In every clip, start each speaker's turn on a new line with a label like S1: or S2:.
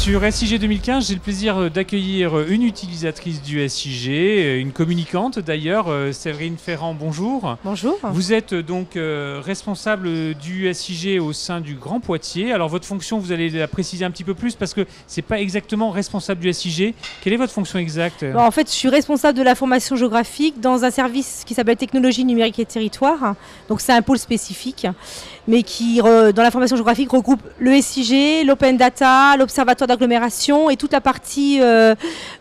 S1: Sur SIG 2015, j'ai le plaisir euh, d'accueillir euh, une utilisatrice du SIG, euh, une communicante d'ailleurs, Séverine Ferrand, bonjour.
S2: Bonjour.
S1: Vous êtes donc responsable du SIG au sein du Grand Poitiers. Alors votre fonction, vous allez la préciser un petit peu plus parce que c'est pas exactement responsable du SIG. Quelle est votre fonction exacte
S2: En fait, je suis responsable de la formation géographique dans un service qui s'appelle Technologie numérique et territoire. Donc c'est un pôle spécifique, mais qui, dans la formation géographique, regroupe le SIG, l'Open Data, l'Observatoire d'agglomération et toute la partie euh,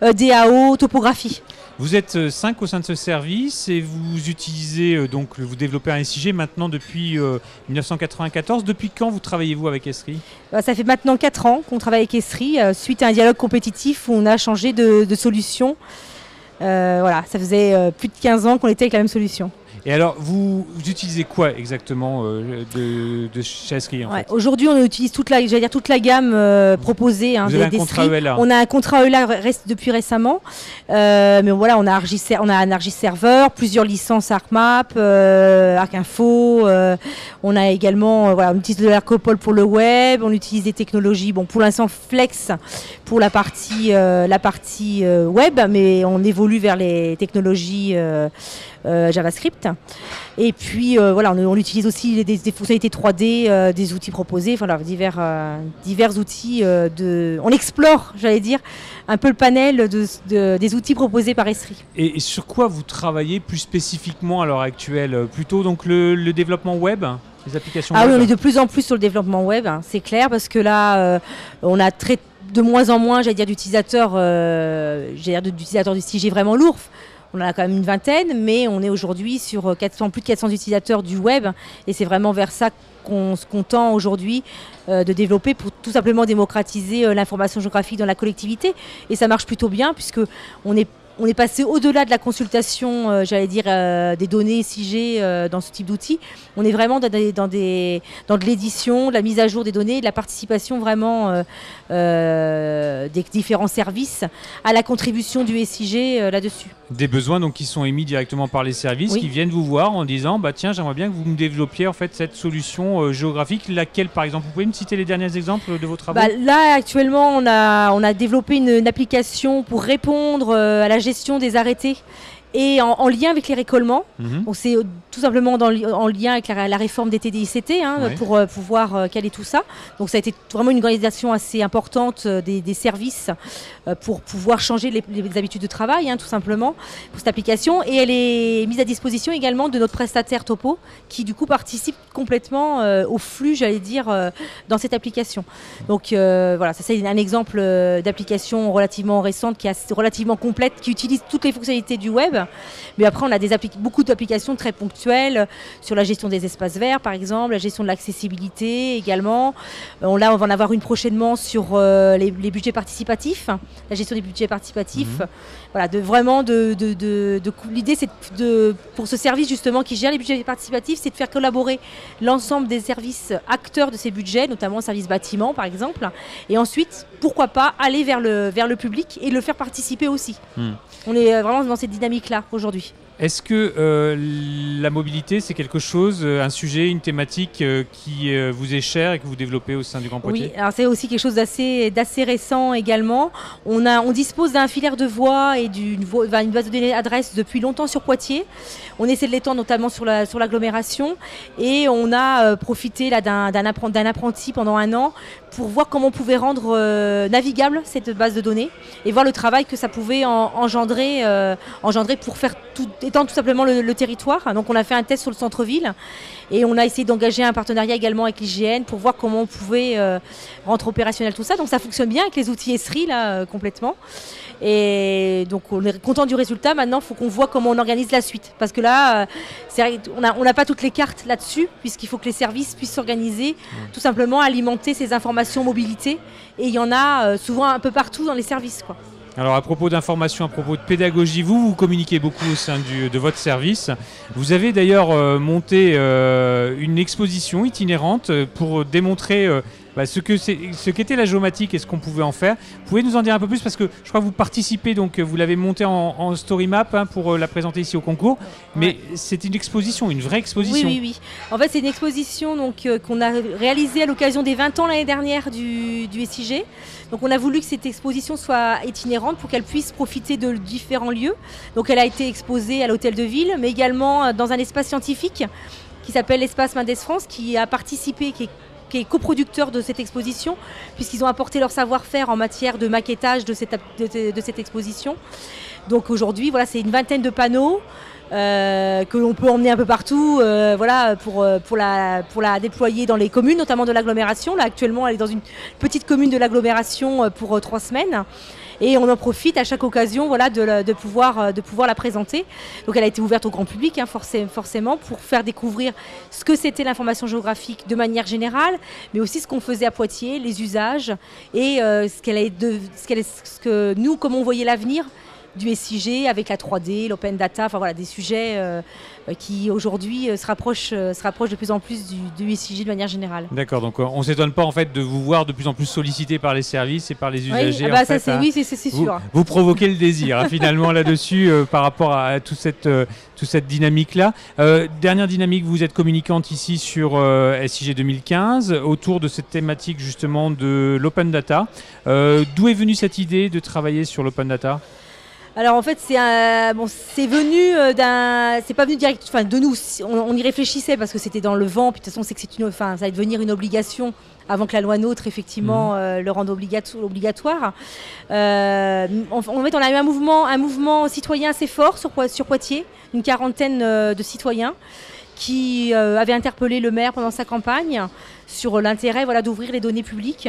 S2: euh, DAO, topographie.
S1: Vous êtes 5 euh, au sein de ce service et vous utilisez donc vous développez un SIG maintenant depuis 1994. Depuis quand vous travaillez-vous avec Esri?
S2: Bah, Ça fait maintenant 4 ans qu'on travaille avec Esri suite à un dialogue compétitif où on a changé de, de solution. voilà, ça faisait plus de 15 ans qu'on était avec la même solution.
S1: Et alors, vous, utilisez quoi exactement euh, de, chez Esri
S2: Aujourd'hui, on utilise toute la, dire toute la gamme euh, proposée.
S1: Hein, vous avez un contrat ELA
S2: On a un contrat ELA reste depuis récemment. Euh, mais voilà, on a, on a un Argis Server, plusieurs licences ArcMap, ArcInfo. on a également, voilà, on utilise de l'Arcopole pour le web. On utilise des technologies, bon, pour l'instant Flex pour la partie, la partie web, mais on évolue vers les technologies JavaScript. Et puis euh, voilà, on, utilise aussi des, fonctionnalités 3D, euh, des outils proposés, enfin divers, divers outils de. On explore, j'allais dire, un peu le panel de, des outils proposés par Esri.
S1: Et, sur quoi vous travaillez plus spécifiquement à l'heure actuelle? Plutôt donc le, développement web les applications
S2: ah
S1: oui,
S2: on est de plus en plus sur le développement web, hein, c'est clair, parce que là, on a très, de moins en moins, j'allais dire, d'utilisateurs, j'allais dire, d'utilisateurs du CG vraiment lourds. On en a quand même une vingtaine, mais on est aujourd'hui sur 400, plus de 400 utilisateurs du web. Et c'est vraiment vers ça qu'on se tend aujourd'hui euh, de développer pour tout simplement démocratiser euh, l'information géographique dans la collectivité. Et ça marche plutôt bien puisque on est on est passé au-delà de la consultation, euh, j'allais dire, des données SIG dans ce type d'outils. On est vraiment dans, dans, des, dans de l'édition, de la mise à jour des données, de la participation vraiment des différents services à la contribution du SIG là-dessus.
S1: Des besoins donc qui sont émis directement par les services qui viennent vous voir en disant bah tiens j'aimerais bien que vous me développiez en fait cette solution euh, géographique laquelle par exemple vous pouvez me citer les derniers exemples de vos travaux?
S2: Bah, Là actuellement on a on a développé une, application pour répondre euh, à la gestion des arrêtés et en, lien avec les récollements. Mhm. C'est euh, tout simplement dans, en lien avec la, réforme des TDICT hein, pour euh, pouvoir euh, caler tout ça. Donc ça a été vraiment une organisation assez importante des, services pour pouvoir changer les, habitudes de travail, hein, tout simplement, pour cette application. Et elle est mise à disposition également de notre prestataire Topo, qui du coup participe complètement au flux, j'allais dire, dans cette application. Donc voilà, ça c'est un exemple d'application relativement récente, qui est relativement complète, qui utilise toutes les fonctionnalités du web mais après, on a des beaucoup d'applications très ponctuelles sur la gestion des espaces verts, par exemple, la gestion de l'accessibilité également. On, là, on va en avoir une prochainement sur euh, les, budgets participatifs, la gestion des budgets participatifs. Mhm. Voilà, de vraiment de, l'idée, c'est de pour ce service justement qui gère les budgets participatifs, c'est de faire collaborer l'ensemble des services acteurs de ces budgets, notamment le service bâtiment par exemple, et ensuite pourquoi pas aller vers le vers le public et le faire participer aussi. Hmm. On est euh, vraiment dans cette aujourd'hui.
S1: Est-ce que euh, la mobilité, c'est quelque chose, euh, un sujet, une thématique qui vous est chère et que vous développez au sein du Grand Poitiers?
S2: Oui, alors c'est aussi quelque chose d'assez, récent également. On, a, on dispose d'un filaire de voix et d'une une base de données adresse depuis longtemps sur Poitiers. On essaie de l'étendre notamment sur, la, sur l'agglomération et on a profité là, d'un, apprenti pendant un an pour voir comment on pouvait rendre navigable cette base de données et voir le travail que ça pouvait engendrer pour faire tout étendre tout simplement le, territoire. Donc on a fait un test sur le centre-ville et on a essayé d'engager un partenariat également avec l'IGN pour voir comment on pouvait euh, rendre opérationnel tout ça. Donc ça fonctionne bien avec les outils ESRI là euh, complètement. Et donc on est content du résultat. Maintenant, il faut qu'on voit comment on organise la suite. Parce que là, euh, on n'a pas toutes les cartes là-dessus, puisqu'il faut que les services puissent s'organiser, tout simplement alimenter ces informations mobilité. Et il y en a souvent un peu partout dans les services. Quoi.
S1: Alors à propos d'information, à propos de pédagogie, vous, vous communiquez beaucoup au sein de votre service. Vous avez d'ailleurs euh, monté euh, une exposition itinérante pour démontrer euh, bah, ce que ce qu'était la géomatique et ce qu'on pouvait en faire. Vous pouvez nous en dire un peu plus parce que je crois que vous participez donc vous l'avez monté en, story map hein, pour la présenter ici au concours, mais c'est une exposition, une vraie exposition.
S2: Oui, oui, oui. En fait, c'est une exposition donc qu'on a réalisée à l'occasion des 20 ans l'année dernière du, du SIG. Donc on a voulu que cette exposition soit itinérante pour qu'elle puisse profiter de différents lieux. Donc elle a été exposée à l'hôtel de ville, mais également euh, dans un espace scientifique qui s'appelle l'espace Mendes France, qui a participé, qui est coproducteur de cette exposition, puisqu'ils ont apporté leur savoir-faire en matière de maquettage de cette, de cette exposition. Donc aujourd'hui, voilà, c'est une vingtaine de panneaux, euh, que l'on peut emmener un peu partout euh, voilà, pour, euh, pour, la, pour la déployer dans les communes, notamment de l'agglomération. Là, actuellement, elle est dans une petite commune de l'agglomération pour trois semaines. Et on en profite à chaque occasion voilà, de, pouvoir, de pouvoir la présenter. Donc elle a été ouverte au grand public, hein, forcément, pour faire découvrir ce que c'était l'information géographique de manière générale, mais aussi ce qu'on faisait à Poitiers, les usages et ce, qu'elle est de, ce, qu'elle est, ce que nous, comment on voyait l'avenir du SIG avec la 3D, l'open data, enfin voilà, des sujets euh, qui aujourd'hui euh, se, rapprochent, euh, se rapprochent de plus en plus du, SIG de manière générale.
S1: D'accord, donc on ne s'étonne pas en fait de vous voir de plus en plus sollicité par les services et par les usagers.
S2: Oui, ah bah,
S1: ça,
S2: hein. oui c'est sûr.
S1: Vous provoquez le désir hein, finalement là-dessus par rapport à, toute cette, toute cette dynamique-là. dernière dynamique, vous êtes communicante ici sur SIG 2015 autour de cette thématique justement de l'open data. D'où est venue cette idée de travailler sur l'open data?
S2: Alors en fait, c'est bon, c'est venu euh, d'un, c'est pas venu direct, enfin de nous. On, y réfléchissait parce que c'était dans le vent. Puis de toute façon, c'est que c'est une, enfin, ça va devenir une obligation avant que la loi NOTRe effectivement mhm. euh, le rende obligatoire. Euh, en, fait, on a eu un mouvement, un mouvement citoyen assez fort sur, sur Poitiers, une quarantaine de citoyens qui avaient interpellé le maire pendant sa campagne sur l'intérêt voilà, d'ouvrir les données publiques.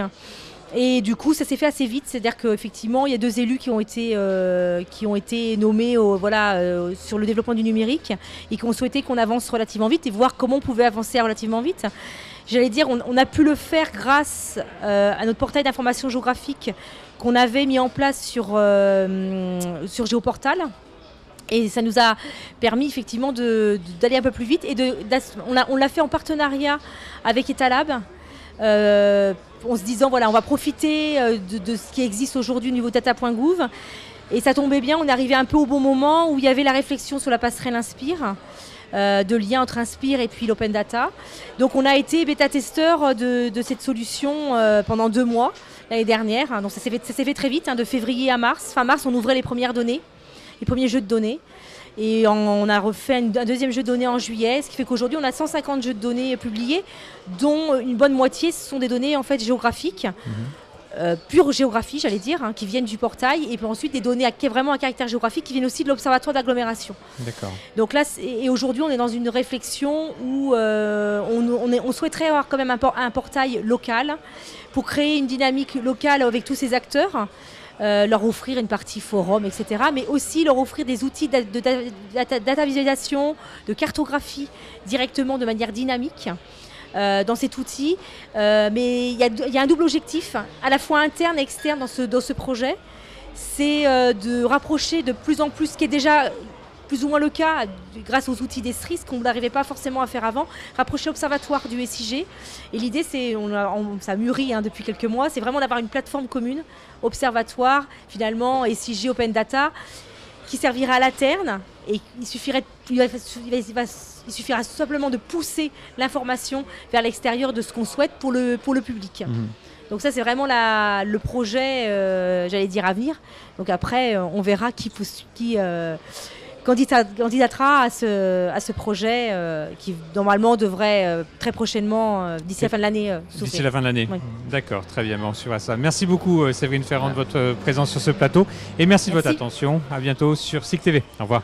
S2: Et du coup, ça s'est fait assez vite. C'est-à-dire qu'effectivement, il y a deux élus qui ont été, euh, qui ont été nommés voilà, euh, sur le développement du numérique et qui ont souhaité qu'on avance relativement vite et voir comment on pouvait avancer relativement vite. J'allais dire, on, a pu le faire grâce euh, à notre portail d'information géographique qu'on avait mis en place sur, sur Géoportal. Et ça nous a permis effectivement d'aller un peu plus vite. Et de, on l'a fait en partenariat avec Etalab. Euh, en se disant voilà, on va profiter euh, de, ce qui existe aujourd'hui au niveau data.gouv. Et ça tombait bien, on est arrivé un peu au bon moment où il y avait la réflexion sur la passerelle Inspire. Euh, de lien entre Inspire et puis l'open data. Donc on a été bêta-testeur de, cette solution pendant deux mois l'année dernière. Donc ça s'est fait, très vite, hein, de février à mars. Fin mars, on ouvrait les premières données, les premiers jeux de données. Et on a refait un deuxième jeu de données en juillet, ce qui fait qu'aujourd'hui on a 150 jeux de données publiés, dont une bonne moitié ce sont des données en fait géographiques. Mhm. Euh, pure géographie, j'allais dire, hein, qui viennent du portail, et puis ensuite des données à, vraiment à caractère géographique qui viennent aussi de l'observatoire d'agglomération.
S1: D'accord.
S2: Donc là, et aujourd'hui, on est dans une réflexion où euh, on, souhaiterait avoir quand même un, un, portail local pour créer une dynamique locale avec tous ces acteurs. Euh, leur offrir une partie forum, etc. Mais aussi leur offrir des outils de, data, visualisation, de cartographie directement de manière dynamique. Euh, dans cet outil. Euh, mais il y, a un double objectif, à la fois interne et externe dans ce, dans ce projet. C'est de rapprocher de plus en plus, ce qui est déjà plus ou moins le cas grâce aux outils d'Estris qu'on n'arrivait pas forcément à faire avant, rapprocher l'observatoire du SIG. Et l'idée, c'est, on, ça mûrit hein, depuis quelques mois, c'est vraiment d'avoir une plateforme commune, observatoire, finalement, SIG Open Data, qui servira à la terne. Et il suffirait, il, suffira simplement de pousser l'information vers l'extérieur de ce qu'on souhaite pour le, pour le public. Mhm. Donc ça, c'est vraiment la, le projet, euh, j'allais dire, à venir. Donc après, on verra qui, qui, euh, candidatera à ce, à ce projet euh, qui normalement devrait euh, très prochainement, euh, d'ici la fin de l'année,
S1: D'ici la fin de l'année. D'accord, très bien, on suivra ça. Merci beaucoup Séverine Ferrand de votre présence sur ce plateau et merci, de votre attention. À bientôt sur SIC TV. Au revoir.